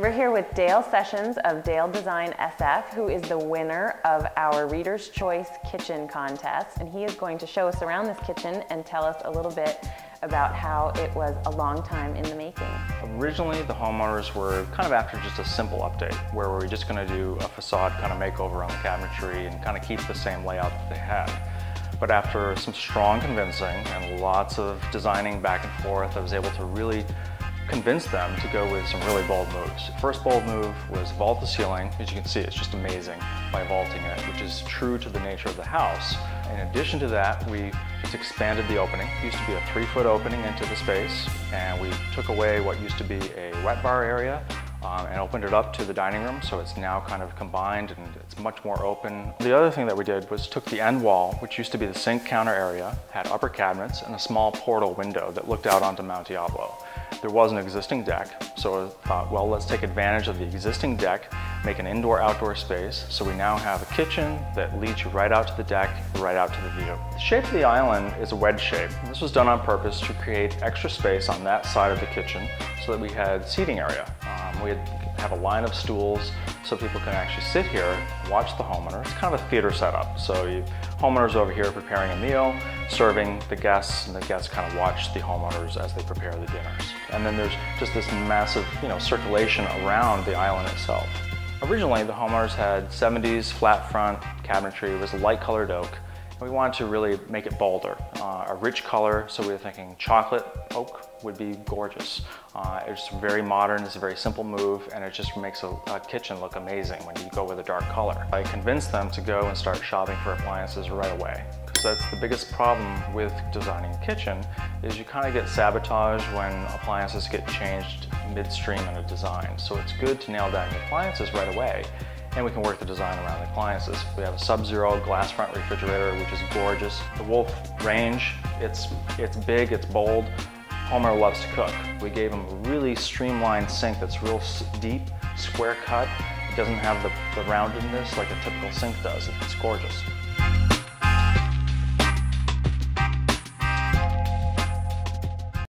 We're here with Dale Sessions of Dale Design SF, who is the winner of our Reader's Choice Kitchen Contest. And he is going to show us around this kitchen and tell us a little bit about how it was a long time in the making. Originally, the homeowners were kind of after just a simple update, where we were just going to do a facade kind of makeover on the cabinetry and kind of keep the same layout that they had. But after some strong convincing and lots of designing back and forth, I was able to really convince them to go with some really bold moves. First bold move was vault the ceiling. As you can see, it's just amazing by vaulting it, which is true to the nature of the house. In addition to that, we just expanded the opening. It used to be a three foot opening into the space, and we took away what used to be a wet bar area um, and opened it up to the dining room, so it's now kind of combined and it's much more open. The other thing that we did was took the end wall, which used to be the sink counter area, had upper cabinets and a small portal window that looked out onto Mount Diablo. There was an existing deck, so I thought, well, let's take advantage of the existing deck, make an indoor-outdoor space. So we now have a kitchen that leads you right out to the deck, right out to the view. The shape of the island is a wedge shape. This was done on purpose to create extra space on that side of the kitchen so that we had seating area. Um, we had, have a line of stools so people can actually sit here, watch the homeowner. It's kind of a theater setup. So you, homeowners over here preparing a meal, serving the guests, and the guests kind of watch the homeowners as they prepare the dinners. And then there's just this massive, you know, circulation around the island itself. Originally, the homeowners had 70s flat front cabinetry. It was light colored oak. We wanted to really make it bolder, uh, a rich color, so we were thinking chocolate oak would be gorgeous. Uh, it's very modern, it's a very simple move, and it just makes a, a, kitchen look amazing when you go with a dark color. I convinced them to go and start shopping for appliances right away. Because that's the biggest problem with designing a kitchen, is you kind of get sabotage when appliances get changed midstream in a design. So it's good to nail down your appliances right away and we can work the design around the appliances. We have a Sub-Zero glass front refrigerator, which is gorgeous. The Wolf range, it's, it's big, it's bold. Homer loves to cook. We gave him a really streamlined sink that's real deep, square cut. It doesn't have the, the roundedness like a typical sink does. It's gorgeous.